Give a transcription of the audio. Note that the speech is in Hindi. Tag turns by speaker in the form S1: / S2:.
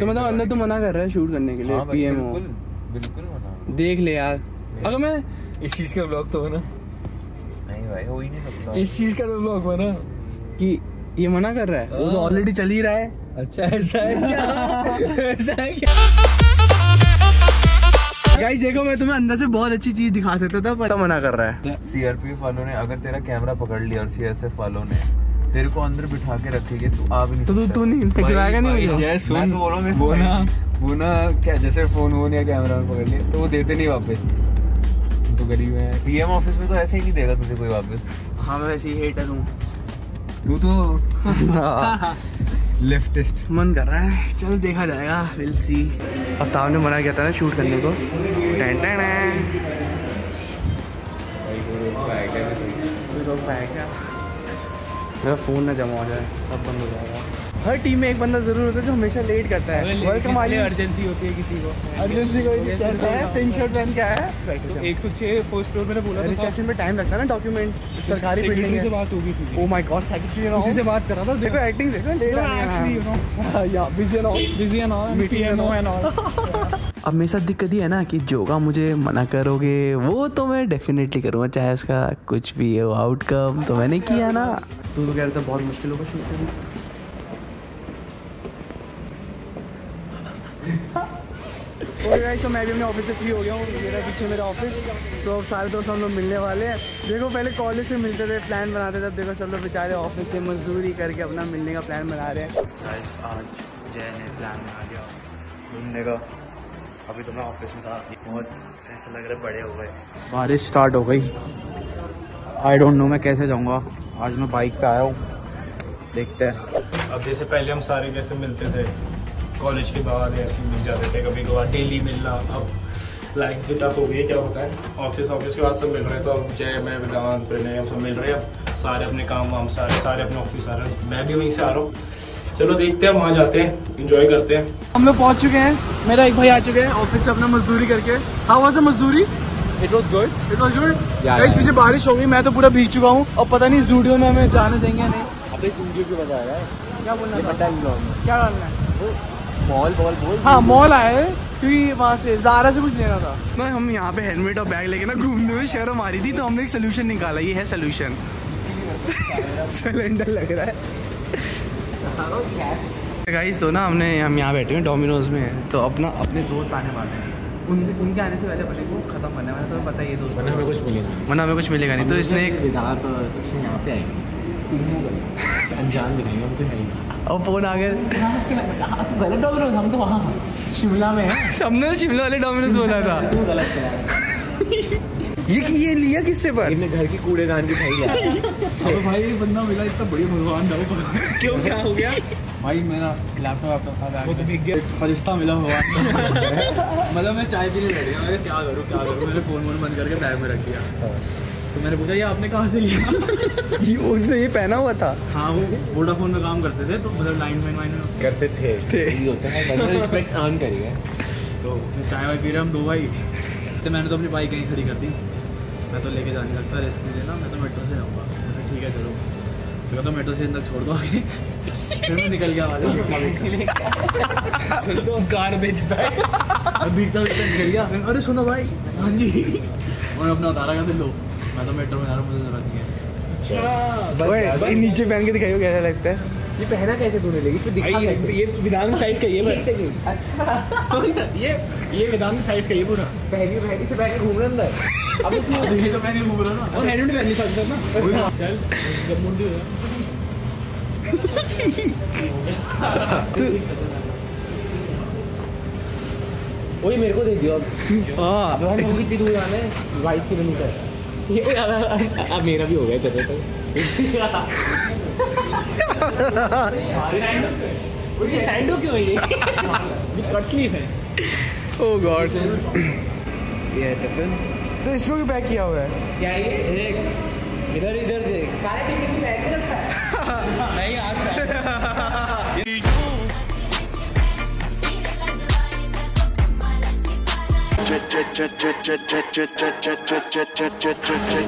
S1: तो मतलब अंदर तो मना कर रहा है शूट करने के लिए
S2: हाँ
S1: पीएमओ
S2: बिल्कुल बिल्कुल मना
S1: देख ले यार। अगर मैं
S3: इस चीज़ का ब्लॉग तो बना।
S2: नहीं भाई हो ही नहीं सकता।
S3: इस चीज़ का तो ब्लॉग बना।
S1: कि ये मना कर रहा है वो तो ऑलरेडी चल ही रहा है।
S3: अच्छा ऐसा है क्या? ऐसा है क्या?
S1: गाइस देखो मैं तुम्हें अंदर से बहुत अच्छी चीज़ दिखा सकता था पर मना कर रहा है।
S2: सीआरपीएफ वालों ने अगर तेरा कैमरा पकड़ लिया और सीएसएफ वालों ने तेरे को अंदर बिठा के रखेंगे तू आ भी नहीं
S1: तो तू। तू नहीं टकराएगा नहीं मुझे
S3: सुन
S2: तो बोल रहा हूँ, मेरे
S3: वो ना वो ना क्या जैसे फ़ोन वोन या कैमरा पकड़ लिया तो वो देते नहीं वापस। तो गरीब है।
S2: पीएम ऑफ़िस में तो ऐसे ही नहीं देगा तुझे कोई वापस।
S1: हाँ मैं वैसे ही हेटर हूँ।
S3: तू तो लेफ्टिस्ट
S1: मन कर रहा है। चलो देखा जाएगा। विल सी अफ्ताब ने मना किया था ना शूट करने को। टैन टैन है। मेरा फ़ोन ना जमा हो जाए सब बंद हो जाएगा। हर टीम में एक बंदा ज़रूर होता है जो हमेशा लेट करता है। वर्क हमारी
S3: अर्जेंसी होती है किसी को।
S1: अर्जेंसी कोई कैसा है? पिंक शर्ट पहन के आया है?
S3: एक सौ छह फ़र्स्ट फ्लोर मैंने बोला
S1: रिसेप्शन में टाइम लगता है ना डॉक्यूमेंट सरकारी बिल्डिंग
S3: से बात होगी थी।
S1: ओ माय गॉड सेक्रेटरी
S3: उसी से बात कर रहा था
S1: देखो एक्टिंग देखो लेट
S3: actually, you know.
S1: या बिज़ी ना
S3: busy and all
S1: all.
S3: And all
S1: अब मेरे साथ दिक्कत ये है ना कि जो काम मुझे मना करोगे वो तो मैं डेफिनेटली करूँगा चाहे उसका कुछ भी हो आउटकम तो मैंने किया ना। तू तो कह रहा था बहुत मुश्किल होगा शूट करना। ओके गाइस तो मैं भी अपने ऑफ़िस से फ्री हो गया हूँ मेरा पीछे मेरा ऑफ़िस सो अब सारे दोस्त हम लोग मिलने वाले हैं। देखो पहले कॉलेज से मिलते थे प्लान बनाते थे अब देखो सब लोग बेचारे ऑफ़िस से मजदूरी करके अपना मिलने का प्लान बना रहे हैं।
S4: गाइस आज जय ने प्लान बना लिया घूमने का। अभी तो मैं ऑफ़िस में था। बहुत ऐसा लग रहा है बड़े हो गए
S1: बारिश स्टार्ट हो गई। आई डोंट नो मैं कैसे जाऊँगा। आज मैं बाइक पे आया हूँ। देखते हैं।
S5: अब जैसे पहले हम सारे जैसे मिलते थे कॉलेज के बाद ऐसे ही मिल जाते थे कभी कभार डेली मिलना अब लाइफ भी टफ हो गई है क्या होता है? ऑफ़िस ऑफ़िस के बाद सब मिल रहे हैं तो अब जय मैं वेदांत प्रणय हम सब मिल रहे हैं। अब सारे अपने काम वाम सारे सारे अपने ऑफ़िस आ रहे हैं। मैं भी वहीं से आ रहा हूँ। चलो देखते हैं वहाँ जाते हैं इंजॉय करते हैं।
S1: हम लोग पहुँच चुके हैं मेरा एक भाई आ चुके हैं ऑफ़िस से अपना मजदूरी करके। हाउ वाज द मजदूरी?
S3: It was good
S1: it was good guys पीछे बारिश हो गई मैं तो पूरा भीग चुका हूँ। और पता नहीं स्टूडियो में हमें जाने देंगे नहीं।
S3: अबे वीडियो क्यों बता रहा है।
S1: क्या बोलना
S3: पता है
S1: क्या करना है?
S3: मॉल बॉल बोल
S1: हाँ मॉल आए हैं, क्योंकि वहाँ से जारा से कुछ लेना था। ना हम यहाँ पे हेलमेट और बैग लेके ना घूमने में शर्म आ रही थी तो हमने एक सोल्यूशन निकाला ये है सोल्यूशन सिलेंडर लग रहा है। गाइस तो ना हमने हम यहाँ बैठे हैं डोमिनोज में। तो अपना अपने दोस्त आने वाले हैं। उन उनके आने से पहले अपने को खत्म करने वाला तो पता ही है दोस्त
S3: वरना हमें कुछ मिलेगा
S1: वरना हमें कुछ मिलेगा नहीं। तो इसने एक
S3: विदात सेक्शन यहाँ पे आएँगे। तीनों अनजान भी नहीं तो है ही।
S1: और फ़ोन आ गया।
S3: गलत डॉग हम तो वहाँ शिमला में
S1: हमने शिमला वाले डोमिनोज बोला था।
S3: गलत चला
S1: ये कि ये लिया किससे पर
S3: इनने घर की कूड़ेदान की खाई है।
S6: अबे भाई ये बंदा मिला इतना बढ़िया भगवान भाई
S5: क्यों क्या हो गया?
S6: भाई मेरा लैपटॉप वैपटॉप था वो तो बिक गया। फरिश्ता मिला भगवान। मतलब मैं चाय पीने बैठ गया मैं क्या करूँ क्या करूँ? मैंने फ़ोन वोन बंद करके बैग में रख दिया। तो मैंने पूछा ये आपने कहाँ से लिया?
S1: ये उसने ये पहना हुआ था?
S6: हाँ वो वोडाफोन में काम करते थे तो मतलब लाइन में वाइन में।
S3: करते थे। होता है रिस्पेक्ट अर्न करेगा।
S6: तो चाय वाय पी रहे हम दो भाई। तो मैंने तो अपनी बाइक कहीं खड़ी कर दी। मैं तो लेके जा नहीं सकता रिस्क नहीं लेना मैं तो मेट्रो से जाऊँगा। मैंने ठीक है चलो। तो कहता मेट्रो स्टेशन तक छोड़ दो आगे। फिर मैं निकल गया आगे।
S5: सुन दो गार्बेज बैग
S6: मैं भीगता भीगता निकल गया। अरे सुनो भाई। हाँ जी। और अपना उतारा कहते लो। मैं तो मेट्रो में जा रहा हूँ मुझे ज़रूरत नहीं है।
S1: ओए ये नीचे पहन के दिखाइयो कैसा लगता है?
S3: ये पहना कैसे तूने लेकिन इसमें दिखा कैसे?
S5: ये विधान साइज़ का ये बस
S3: सेकंड अच्छा।
S5: ये ये विधान साइज़ का ये पूरा।
S3: पहली पहली से पहले घूम रहा अंदर। अब इसमें
S6: ये तो मैं नहीं घूम रहा ना।
S5: और हेलमेट पहन नहीं सकता ना। चल जब मुड़ दियो
S3: वही मेरे को दे दियो अब। अब भाई मुझे कितनी दूर आना है बाईस किलोमीटर ये अब- अब अब मेरा भी हो गया चलो तो।
S5: सैंडो क्यों है ये ये कट स्लीव है
S1: ओ गॉड ये टिफ़िन तो इसको भी पैक किया हुआ है
S3: क्या ये
S5: इधर इधर देख
S3: सारे टिफ़िन बैग में रखता है
S5: नहीं आज
S7: ch ch ch ch ch ch ch ch ch ch ch ch